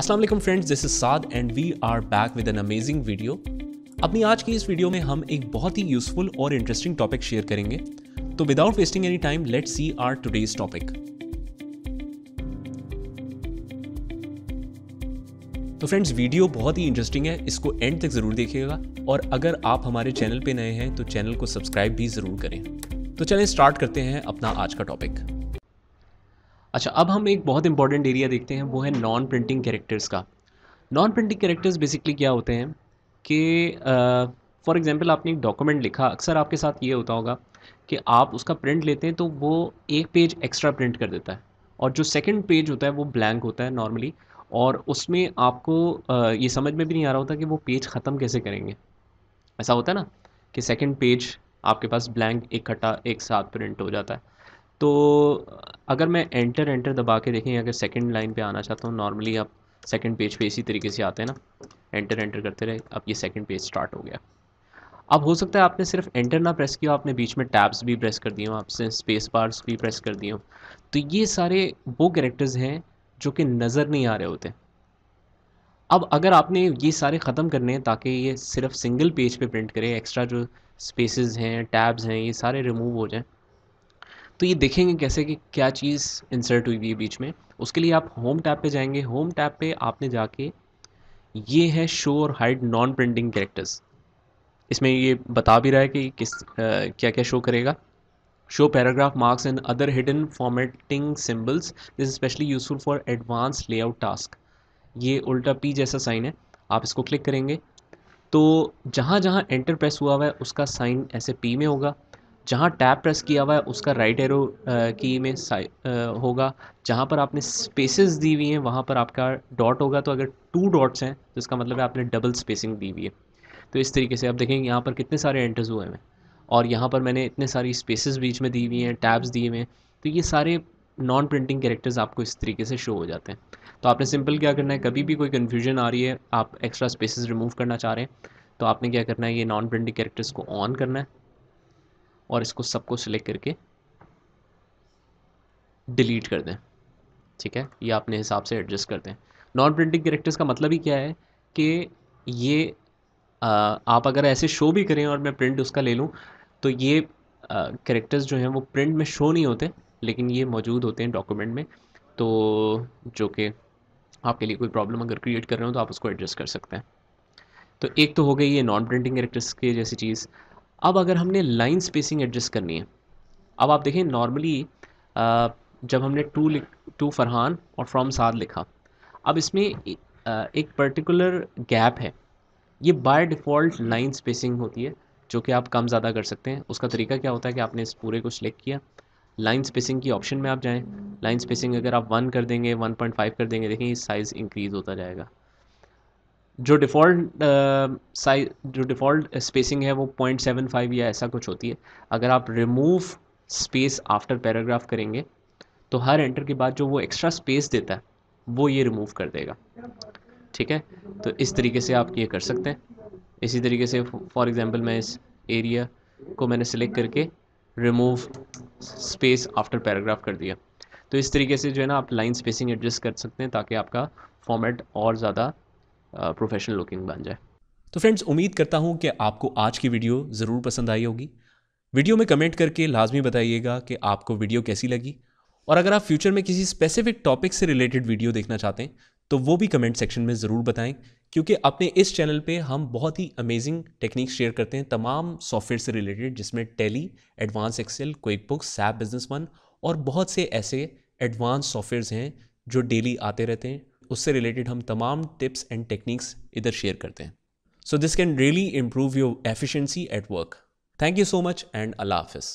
वालेकुम friends this is Saad and we are back with an amazing video अपनी आज की इस वीडियो में हम एक बहुत ही यूजफुल और इंटरेस्टिंग टॉपिक शेयर करेंगे। तो without wasting any time let see our today's topic तो फ्रेंड्स वीडियो बहुत ही इंटरेस्टिंग है, इसको एंड तक ज़रूर देखिएगा। और अगर आप हमारे चैनल पे नए हैं तो चैनल को सब्सक्राइब भी ज़रूर करें। तो चलें स्टार्ट करते हैं अपना आज का टॉपिक अच्छा अब हम एक बहुत इंपॉर्टेंट एरिया देखते हैं, वो है नॉन प्रिंटिंग कैरेक्टर्स का। नॉन प्रिंटिंग कैरेक्टर्स बेसिकली क्या होते हैं कि फॉर एग्जांपल आपने एक डॉक्यूमेंट लिखा, अक्सर आपके साथ ये होता होगा कि आप उसका प्रिंट लेते हैं तो वो एक पेज एक्स्ट्रा प्रिंट कर देता है। और जो सेकंड पेज होता है, वो ब्लैंक होता है नॉर्मली और उसमें आपको ये समझ में भी नहीं आ रहा होता कि वो पेज ख़त्म कैसे करेंगे। ऐसा होता है ना कि सेकंड पेज आपके पास ब्लैंक इकट्ठा एक साथ प्रिंट हो जाता है। तो अगर मैं एंटर एंटर दबा के देखें, अगर सेकंड लाइन पे आना चाहता हूँ नॉर्मली आप सेकंड पेज पे इसी तरीके से आते हैं ना। एंटर एंटर करते रहे, अब ये सेकंड पेज स्टार्ट हो गया। अब हो सकता है आपने सिर्फ़ एंटर ना प्रेस किया, आपने बीच में टैब्स भी प्रेस कर दिए हो, आपसे स्पेस बार्स भी प्रेस कर दिए हो। तो ये सारे वो कैरेक्टर्स हैं जो कि नज़र नहीं आ रहे होते। अब अगर आपने ये सारे ख़त्म करने हैं, ताकि ये सिर्फ़ सिंगल पेज पे प्रिंट करे एक्स्ट्रा जो स्पेसेस हैं टैब्स हैं, ये सारे रिमूव हो जाएँ तो ये देखेंगे कैसे कि क्या चीज़ इंसर्ट हुई हुई है बीच में। उसके लिए आप होम टैब पे जाएँगे। होम टैब पे आपने जाके ये है शो और हाइड नॉन प्रिंटिंग कैरेक्टर्स इसमें ये बता भी रहा है कि किस आ, क्या क्या शो करेगा show paragraph marks and other hidden formatting symbols this especially useful for advance layout task ये उल्टा पी जैसा साइन है। आप इसको क्लिक करेंगे। तो जहाँ जहाँ एंटर प्रेस हुआ हुआ है उसका साइन ऐसे पी में होगा। जहाँ टैप प्रेस किया हुआ है, उसका राइट एरो की में होगा। जहाँ पर आपने स्पेसेस दी हुई हैं, वहाँ पर आपका डॉट होगा। तो अगर टू डॉट्स हैं तो इसका मतलब है आपने डबल स्पेसिंग दी हुई है। तो इस तरीके से आप देखेंगे, यहाँ पर कितने सारे एंटर्स हुए हैं। और यहाँ पर मैंने इतने सारी स्पेसेस बीच में दी हुई हैं, टैब्स दिए हुए हैं। तो ये सारे नॉन प्रिंटिंग कैरेक्टर्स आपको इस तरीके से शो हो जाते हैं। तो आपने सिंपल क्या करना है, कभी भी कोई कन्फ्यूज़न आ रही है, आप एक्स्ट्रा स्पेसेस रिमूव करना चाह रहे हैं तो आपने क्या करना है, ये नॉन प्रिंटिंग कैरेक्टर्स को ऑन करना है। और इसको सबको सिलेक्ट करके डिलीट कर दें। ठीक है? ये अपने हिसाब से एडजस्ट कर दें। नॉन प्रिंटिंग करेक्टर्स का मतलब ही क्या है कि ये आ, आप अगर ऐसे शो भी करें और मैं प्रिंट उसका ले लूँ तो ये करेक्टर्स जो हैं वो प्रिंट में शो नहीं होते लेकिन ये मौजूद होते हैं डॉक्यूमेंट में। तो जो कि आपके लिए कोई प्रॉब्लम अगर क्रिएट कर रहे हो तो आप उसको एडजस्ट कर सकते हैं। तो एक तो हो गई ये नॉन प्रिंटिंग करेक्टर्स के जैसी चीज़। अब अगर हमने लाइन स्पेसिंग एडजस्ट करनी है, अब आप देखें नॉर्मली जब हमने टू टू फरहान और फ्रॉम साद लिखा, अब इसमें एक पर्टिकुलर गैप है। ये बाय डिफ़ॉल्ट लाइन स्पेसिंग होती है, जो कि आप कम ज़्यादा कर सकते हैं। उसका तरीका क्या होता है कि आपने इस पूरे को सिलेक्ट किया। लाइन स्पेसिंग की ऑप्शन में आप जाएँ। लाइन स्पेसिंग अगर आप वन कर देंगे वन पॉइंट फाइव कर देंगे देखें साइज़ इंक्रीज़ होता जाएगा। जो डिफ़ॉल्ट साइज़ जो डिफ़ॉल्ट स्पेसिंग है वो पॉइंट सेवन फाइव या ऐसा कुछ होती है, अगर आप रिमूव स्पेस आफ्टर पैराग्राफ करेंगे तो हर एंटर के बाद जो वो एक्स्ट्रा स्पेस देता है, वो ये रिमूव कर देगा। ठीक है? तो इस तरीके से आप ये कर सकते हैं। इसी तरीके से फॉर एग्ज़ाम्पल मैं इस एरिया को मैंने सेलेक्ट करके रिमूव स्पेस आफ्टर पैराग्राफ कर दिया। तो इस तरीके से जो है ना, आप लाइन स्पेसिंग एडजस्ट कर सकते हैं, ताकि आपका फॉर्मेट और ज़्यादा प्रोफेशनल लुकिंग बन जाए। तो फ्रेंड्स उम्मीद करता हूँ कि आपको आज की वीडियो ज़रूर पसंद आई होगी। वीडियो में कमेंट करके लाजमी बताइएगा कि आपको वीडियो कैसी लगी। और अगर आप फ्यूचर में किसी स्पेसिफिक टॉपिक से रिलेटेड वीडियो देखना चाहते हैं तो वो भी कमेंट सेक्शन में ज़रूर बताएँ, क्योंकि अपने इस चैनल पे हम बहुत ही अमेजिंग टेक्निक शेयर करते हैं, तमाम सॉफ्टवेयर से रिलेटेड जिसमें Tally advance Excel Quick Book SAP business one और बहुत से ऐसे एडवांस सॉफ्टवेयर्स हैं जो डेली आते रहते हैं। उससे रिलेटेड हम तमाम टिप्स एंड टेक्निक्स इधर शेयर करते हैं। So this can really improve your efficiency at work thank you so much and अल्लाह हाफिज़